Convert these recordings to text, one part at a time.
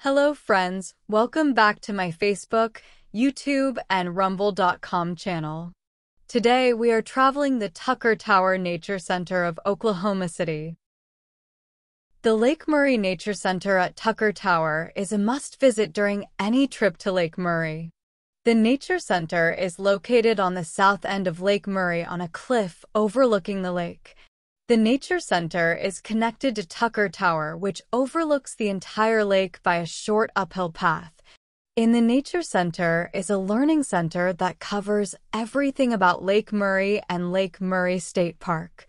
Hello, friends. Welcome back to my Facebook, YouTube, and Rumble.com channel. Today, we are traveling the Tucker Tower Nature Center of Oklahoma City. The Lake Murray Nature Center at Tucker Tower is a must visit during any trip to Lake Murray. The Nature Center is located on the south end of Lake Murray on a cliff overlooking the lake. The Nature Center is connected to Tucker Tower, which overlooks the entire lake by a short uphill path. In the Nature Center is a learning center that covers everything about Lake Murray and Lake Murray State Park.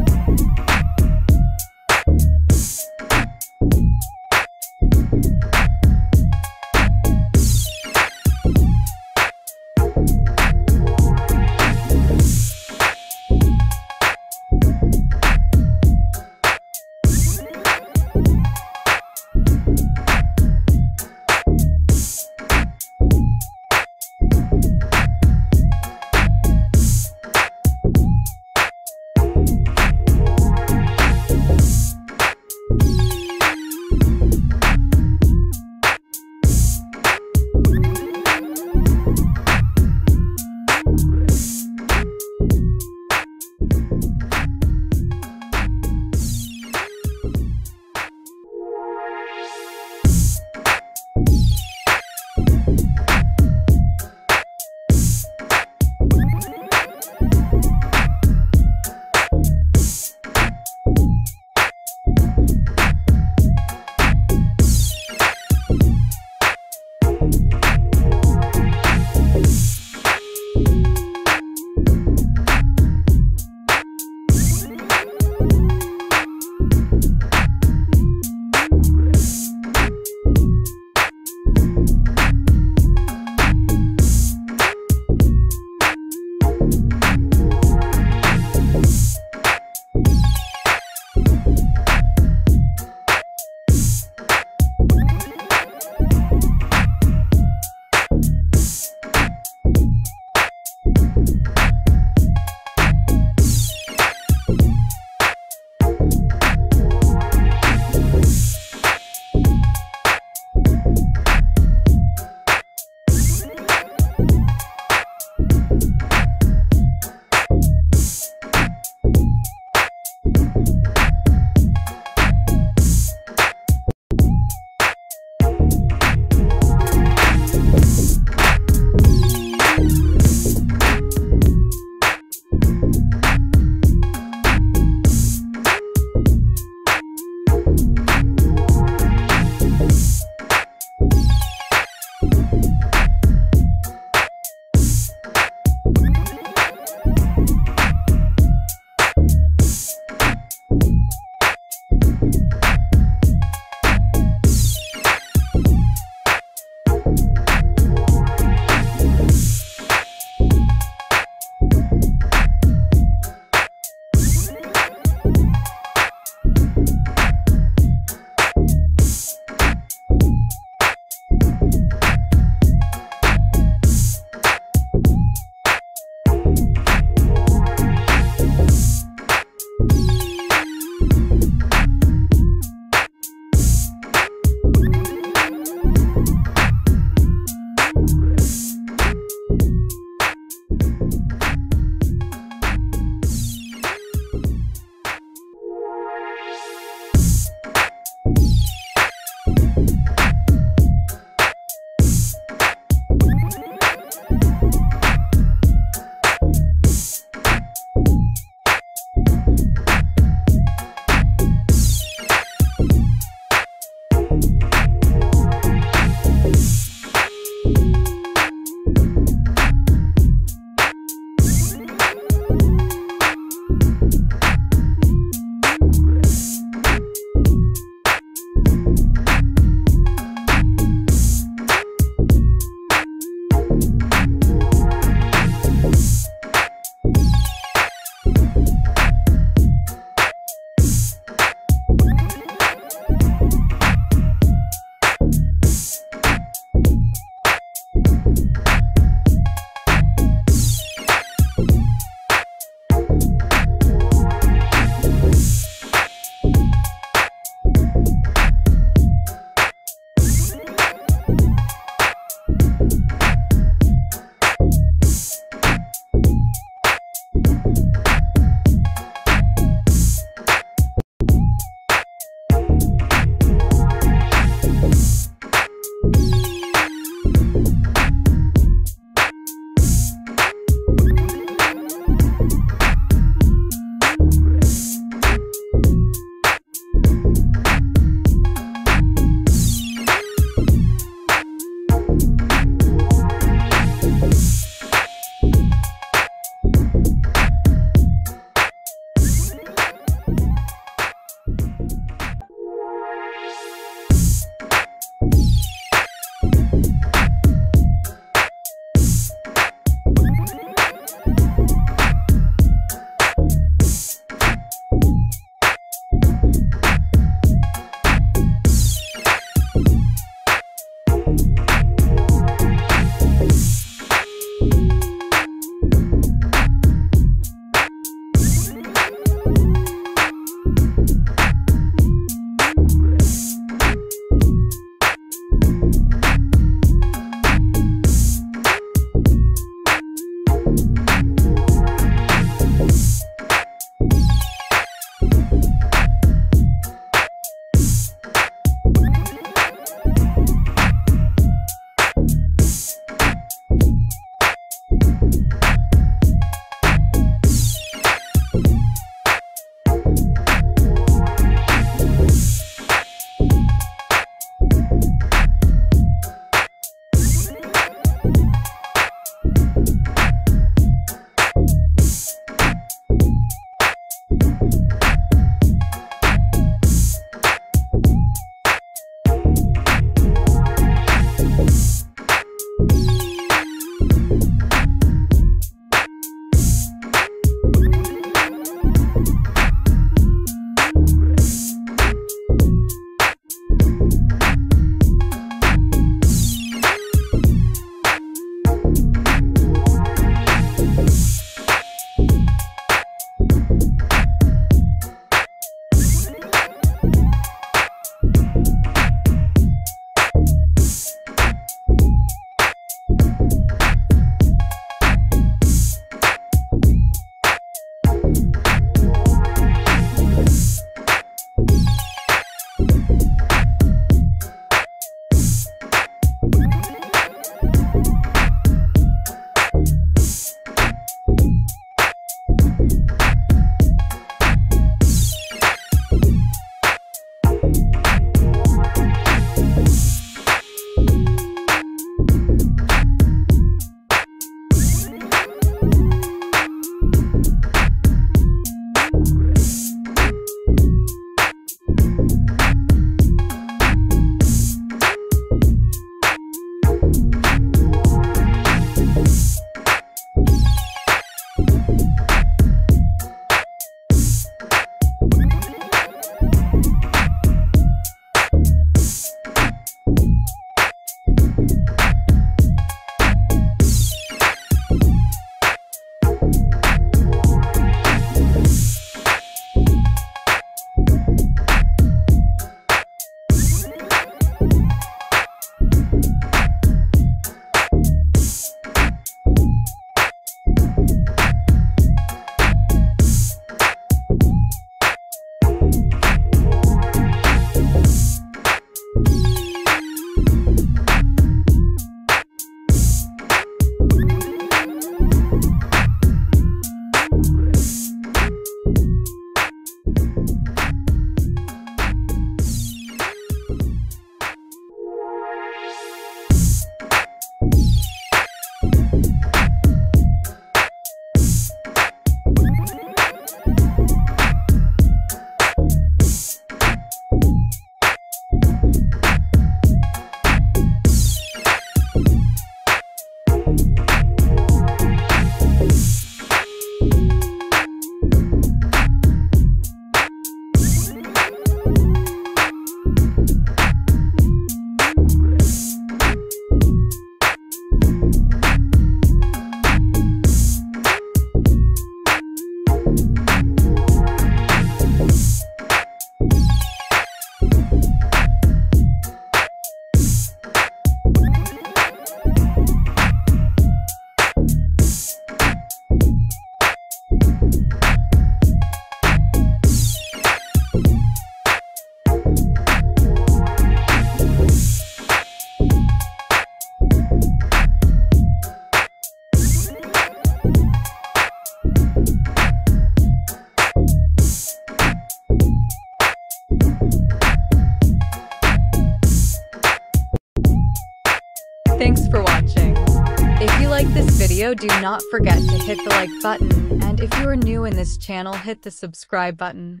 Like button, and if you are new in this channel, hit the subscribe button.